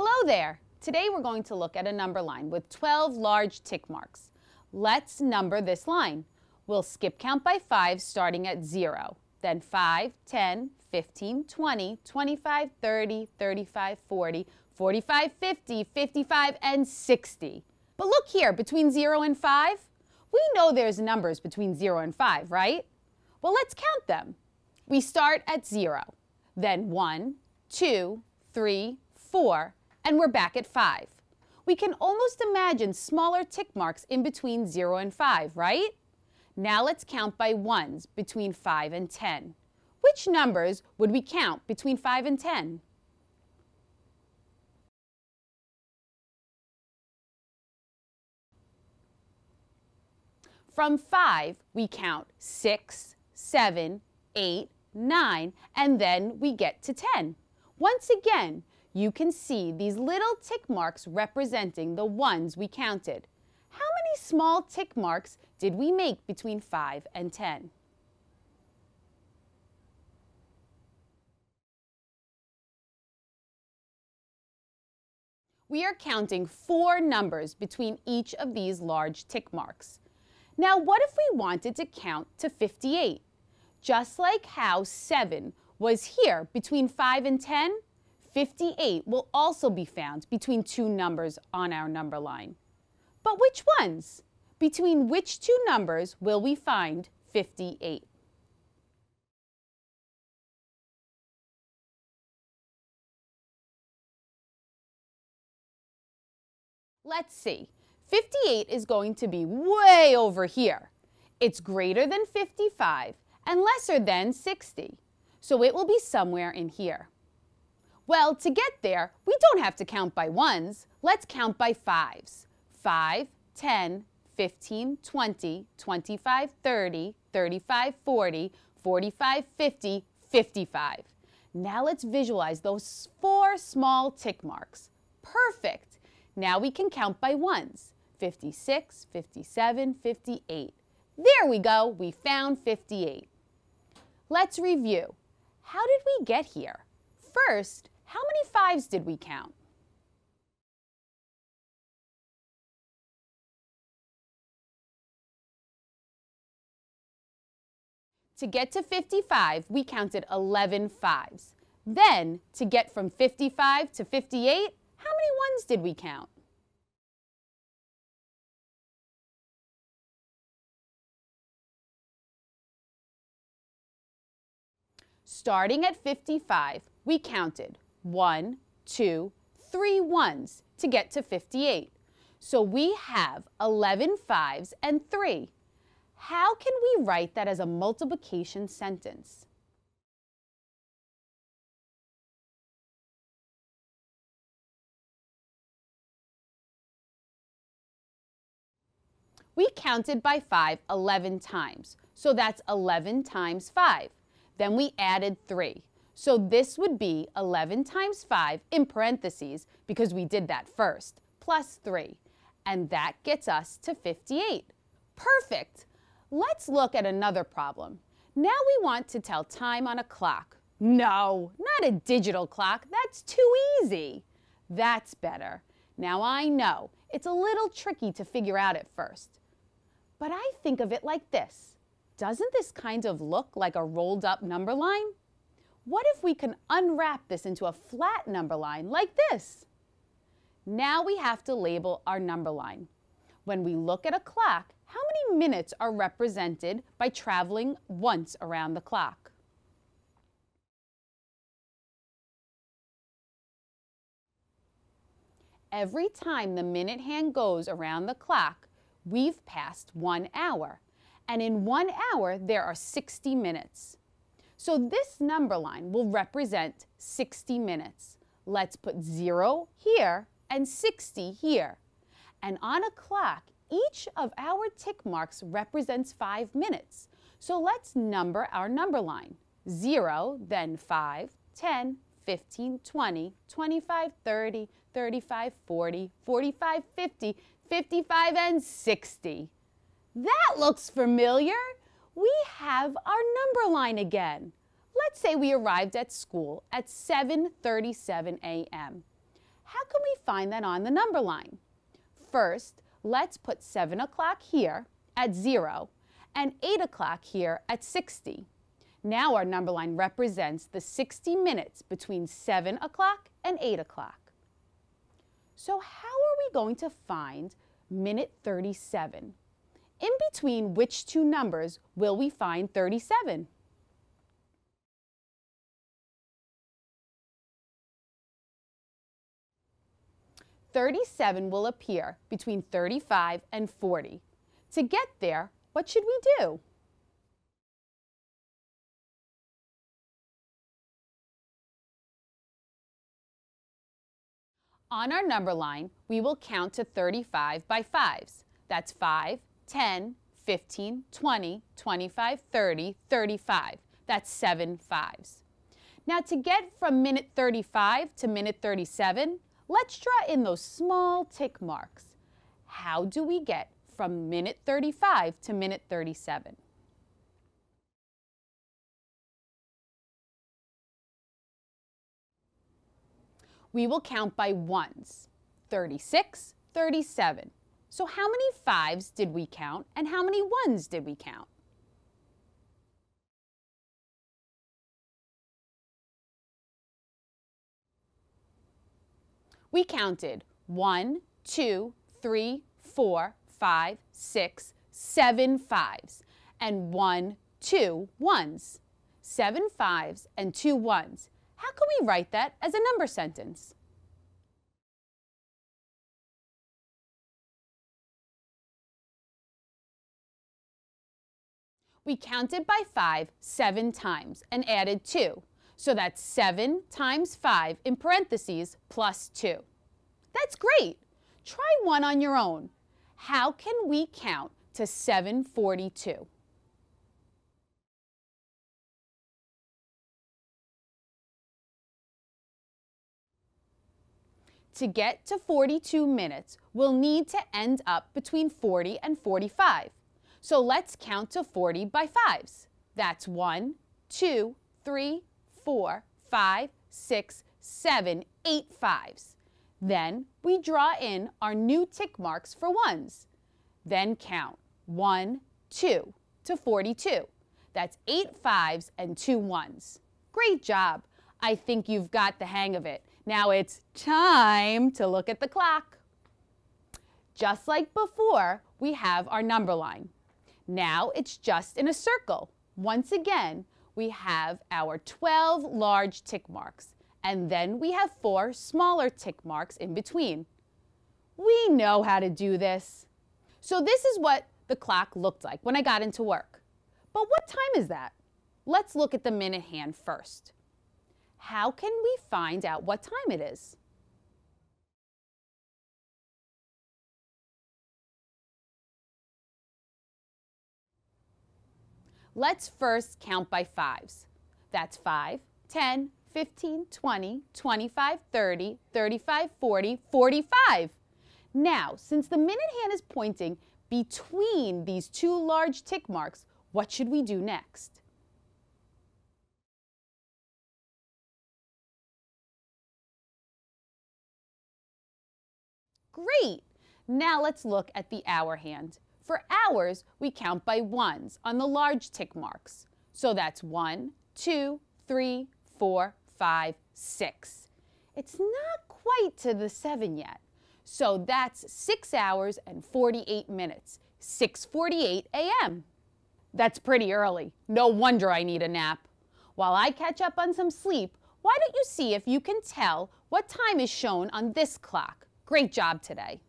Hello there! Today we're going to look at a number line with 12 large tick marks. Let's number this line. We'll skip count by 5 starting at 0, then 5, 10, 15, 20, 25, 30, 35, 40, 45, 50, 55, and 60. But look here, between 0 and 5, we know there's numbers between 0 and 5, right? Well, let's count them. We start at 0, then 1, 2, 3, 4, and we're back at 5. We can almost imagine smaller tick marks in between 0 and 5, right? Now let's count by ones between 5 and 10. Which numbers would we count between 5 and 10? From 5, we count 6, 7, 8, 9, and then we get to 10. Once again, you can see these little tick marks representing the ones we counted. How many small tick marks did we make between 5 and 10? We are counting four numbers between each of these large tick marks. Now, what if we wanted to count to 58? Just like how 7 was here between 5 and 10, 58 will also be found between two numbers on our number line. But which ones? Between which two numbers will we find 58? Let's see. 58 is going to be way over here. It's greater than 55 and lesser than 60. So it will be somewhere in here. Well, to get there, we don't have to count by ones. Let's count by fives. 5, 10, 15, 20, 25, 30, 35, 40, 45, 50, 55. Now let's visualize those four small tick marks. Perfect. Now we can count by ones. 56, 57, 58. There we go, we found 58. Let's review. How did we get here? First, how many fives did we count? To get to 55, we counted 11 fives. Then, to get from 55 to 58, how many ones did we count? Starting at 55, we counted one, two, three ones to get to 58. So we have 11 fives and 3. How can we write that as a multiplication sentence? We counted by 5 11 times, so that's 11 times 5. Then we added 3. So this would be 11 times 5 in parentheses because we did that first, plus 3. And that gets us to 58. Perfect! Let's look at another problem. Now we want to tell time on a clock. No, not a digital clock. That's too easy. That's better. Now I know it's a little tricky to figure out at first. But I think of it like this. Doesn't this kind of look like a rolled up number line? What if we can unwrap this into a flat number line like this? Now we have to label our number line. When we look at a clock, how many minutes are represented by traveling once around the clock? Every time the minute hand goes around the clock, we've passed one hour and in one hour there are 60 minutes. So this number line will represent 60 minutes. Let's put 0 here and 60 here. And on a clock, each of our tick marks represents 5 minutes. So let's number our number line. 0, then 5, 10, 15, 20, 25, 30, 35, 40, 45, 50, 55, and 60. That looks familiar. We have our number line again. Let's say we arrived at school at 7.37 a.m. How can we find that on the number line? First, let's put 7 o'clock here at 0 and 8 o'clock here at 60. Now our number line represents the 60 minutes between 7 o'clock and 8 o'clock. So how are we going to find minute 37? In between which two numbers will we find 37? Thirty-seven will appear between 35 and 40. To get there, what should we do? On our number line, we will count to 35 by fives. That's 5, 10, 15, 20, 25, 30, 35. That's seven fives. Now to get from minute 35 to minute 37, let's draw in those small tick marks. How do we get from minute 35 to minute 37? We will count by ones. 36, 37. So how many fives did we count and how many ones did we count? We counted one, two, three, four, five, six, seven fives, and one, two ones. Seven fives and two ones. How can we write that as a number sentence? We counted by 5 seven times and added 2. So that's 7 times 5 in parentheses plus 2. That's great. Try one on your own. How can we count to 742? To get to 42 minutes, we'll need to end up between 40 and 45. So let's count to 40 by fives. That's one, two, three, four, five, six, seven, eight fives. Then we draw in our new tick marks for ones. Then count one, two to 42. That's eight fives and two ones. Great job. I think you've got the hang of it. Now it's time to look at the clock. Just like before, we have our number line. Now it's just in a circle. Once again, we have our 12 large tick marks, and then we have four smaller tick marks in between. We know how to do this. So this is what the clock looked like when I got into work. But what time is that? Let's look at the minute hand first. How can we find out what time it is? Let's first count by fives. That's 5, 10, 15, 20, 25, 30, 35, 40, 45. Now, since the minute hand is pointing between these two large tick marks, what should we do next? Great! Now let's look at the hour hand. For hours, we count by ones on the large tick marks. So that's one, two, three, four, five, six. It's not quite to the seven yet. So that's six hours and 48 minutes, 6.48 a.m. That's pretty early. No wonder I need a nap. While I catch up on some sleep, why don't you see if you can tell what time is shown on this clock? Great job today.